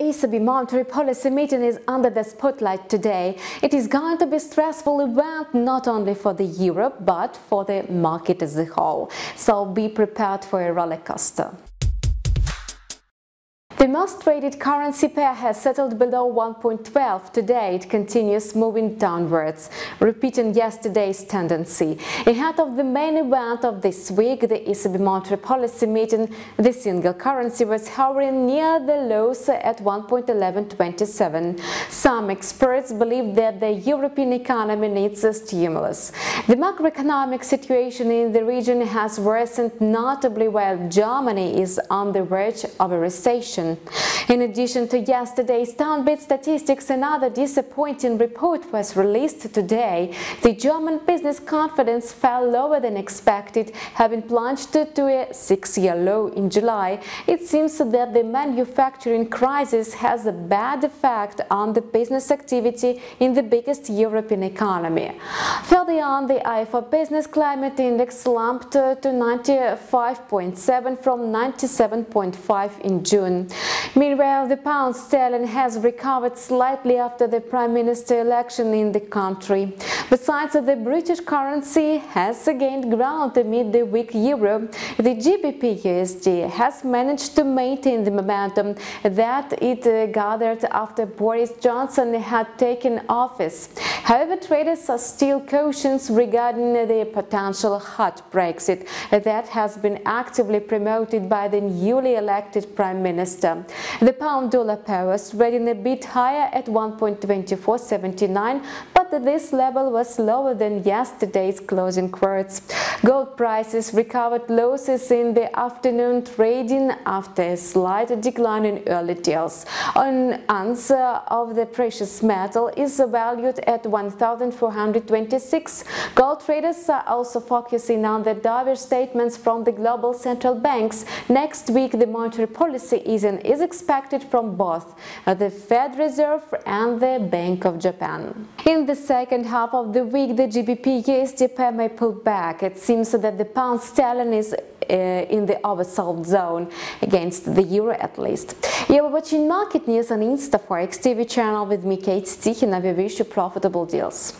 ECB monetary policy meeting is under the spotlight today. It is going to be a stressful event not only for the euro but for the market as a whole. So be prepared for a roller coaster. The most traded currency pair has settled below 1.12 today. It continues moving downwards, repeating yesterday's tendency. Ahead of the main event of this week, the ECB monetary policy meeting, the single currency was hovering near the lows at 1.1127. Some experts believe that the European economy needs a stimulus. The macroeconomic situation in the region has worsened notably while Germany is on the verge of a recession. In addition to yesterday's downbeat statistics, another disappointing report was released today. The German business confidence fell lower than expected, having plunged to a six-year low in July. It seems that the manufacturing crisis has a bad effect on the business activity in the biggest European economy. The ifo Business Climate Index slumped to 95.7 from 97.5 in June. Meanwhile, the pound sterling has recovered slightly after the prime minister election in the country. Besides, the British currency has gained ground amid the weak euro. The GBP USD has managed to maintain the momentum that it uh, gathered after Boris Johnson had taken office. However, traders are still cautious regarding the potential hard Brexit that has been actively promoted by the newly elected Prime Minister. The pound-dollar pair trading a bit higher at 1.2479, but this level was lower than yesterday's closing quotes. Gold prices recovered losses in the afternoon trading after a slight decline in early deals. An ounce of the precious metal is valued at 1,426. Gold traders are also focusing on the diverse statements from the global central banks. Next week, the monetary policy easing is expected from both the Fed Reserve and the Bank of Japan. In the second half of the week, the GBP USD pair may pull back. It seems that the pound sterling is uh, in the oversold zone against the euro at least. You are watching market news on InstaForex TV channel with me Kate Tikhina. We wish you profitable deals.